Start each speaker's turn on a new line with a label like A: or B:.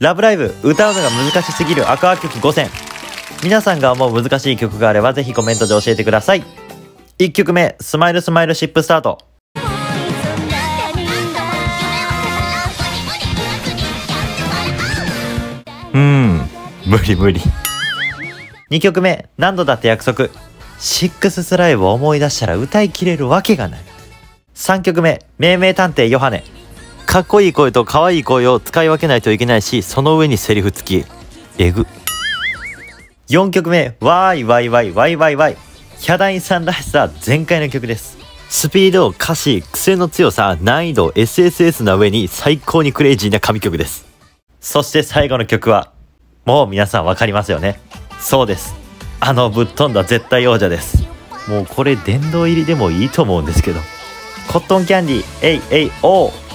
A: ラブライブ歌うのが難しすぎるアクア曲5選。皆さんが思う難しい曲があればぜひコメントで教えてください。1曲目スマイルスマイルシップ Start。うーん。無理無理。2曲目何度だって約束。シックススライブを思い出したら歌いきれるわけがない。3曲目迷冥探偵ヨハネかっこいい声と可愛いい声を使い分けないといけないしその上にセリフ付き。えぐ。4曲目わーいわいわいわいわいわいヒャダインさんらしさ全開の曲です。スピード歌詞癖の強さ難易度 SSS な上に最高にクレイジーな神曲です。そして最後の曲はもう皆さんわかりますよね。そうです。あのぶっ飛んだ絶対王者です。もうこれ殿堂入りでもいいと思うんですけど。コットンキャンディーえいえいおー。